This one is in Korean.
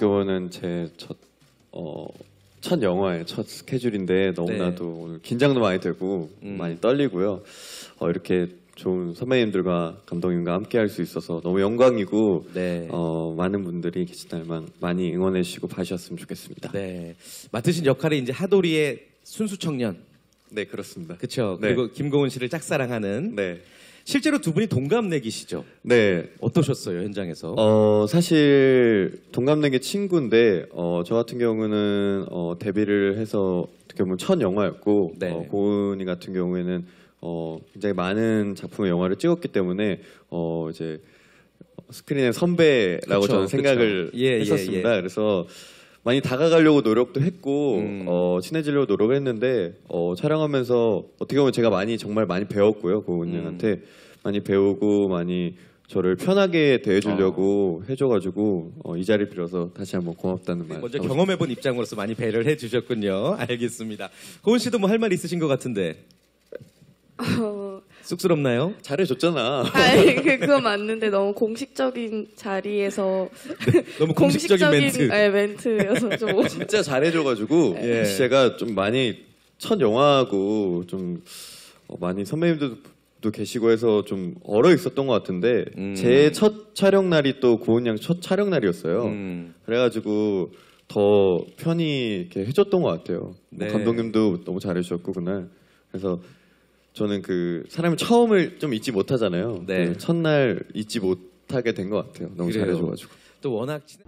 같은 경우는 제첫 어, 첫 영화의 첫 스케줄인데 너무나도 네. 오늘 긴장도 많이 되고 음. 많이 떨리고요. 어, 이렇게 좋은 선배님들과 감독님과 함께 할 수 있어서 너무 영광이고 네. 어, 많은 분들이 계신 날만 많이 응원해 주시고 봐주셨으면 좋겠습니다. 네. 맡으신 역할이 이제 하도리의 순수 청년. 네, 그렇습니다. 그렇죠. 네. 그리고 김고은 씨를 짝사랑하는 네. 실제로 두 분이 동갑내기시죠. 네. 어떠셨어요 현장에서? 어, 사실 동갑내기 친구인데 어, 저 같은 경우는 어, 데뷔를 해서 어떻게 보면 첫 영화였고 네. 어, 고은이 같은 경우에는 어, 굉장히 많은 작품의 영화를 찍었기 때문에 어, 이제 스크린의 선배라고 그쵸, 저는 생각을 그쵸. 예, 예, 했었습니다. 그래서 많이 다가가려고 노력도 했고 음. 어, 친해지려고 노력을 했는데 어, 촬영하면서 어떻게 보면 제가 많이 정말 많이 배웠고요 고은 음. 많이 배우고 많이 저를 편하게 대해주려고 해줘가지고 어, 이 자리 빌어서 다시 한번 고맙다는 말. 먼저 하고 경험해본 입장으로서 많이 배려를 해주셨군요. 알겠습니다. 고은 씨도 뭐 할 말 있으신 것 같은데 어, 쑥스럽나요? 싶- 잘해줬잖아. 아니 그- 그거 맞는데 너무 공식적인 자리에서 너무 공식적인 멘트. 네, 멘트여서 좀 진짜 잘해줘가지고 예. 제가 좀 많이 첫 영화하고 좀 어, 많이 선배님들도 계시고 해서 좀 얼어 있었던 것 같은데 음. 제 첫 촬영 날이 또 고은 양 첫 촬영 날이었어요. 음. 그래가지고 더 편히 이렇게 해줬던 것 같아요. 뭐 네. 감독님도 너무 잘해주셨고 그날 그래서 저는 그 사람이 처음을 좀 잊지 못하잖아요. 네. 그 첫날 잊지 못하게 된 것 같아요. 너무 그래요. 잘해줘가지고. 또 워낙 친...